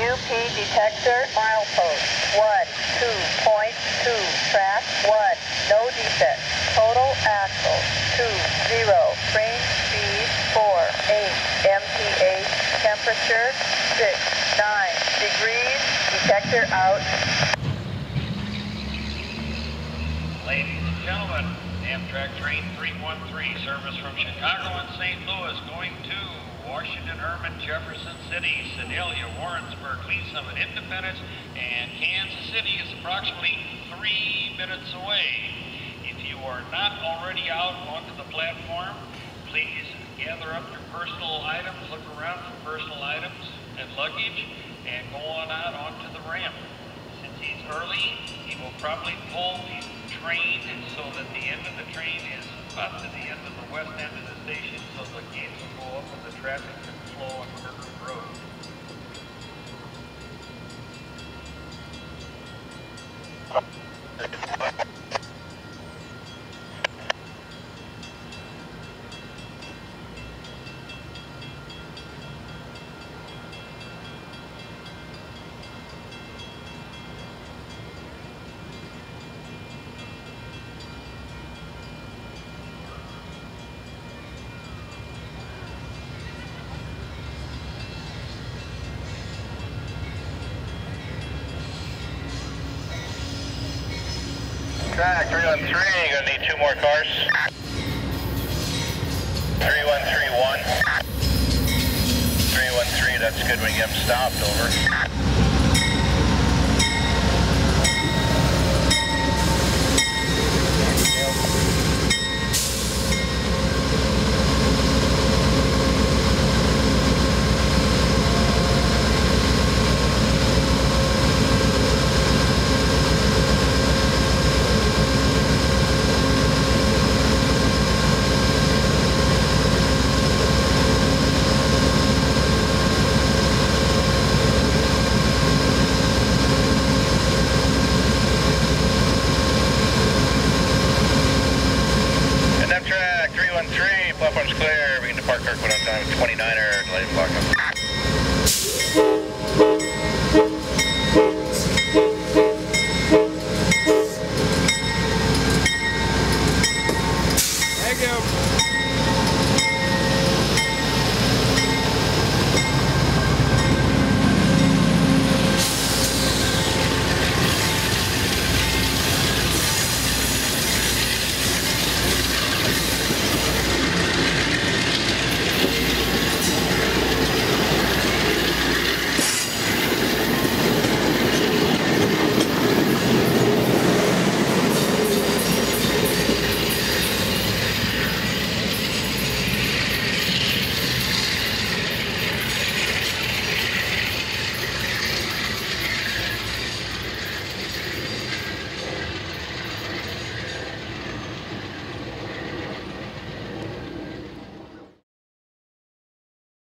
UP detector, milepost 1, 2.2, track 1, no defect. Total axle 2, 0, range speed 4, 8, MPH, temperature 6, 9 degrees, detector out. Ladies and gentlemen, Amtrak train 313 service from Chicago and St. Louis going to Washington, Hermann, Jefferson City, Sedalia, Warrensburg, Lee Summit, Independence, and Kansas City is approximately three minutes away. If you are not already out onto the platform, please gather up your personal items, look around for personal items and luggage, and go on out onto the ramp. Since he's early, he will probably pull the train so that the end of the train is up to the end of the west end of the station, so the gates will go up and the traffic can flow on Kirkwood Road. Track 313, gonna need two more cars. 3131. 313, that's good, we can get them stopped, over. 29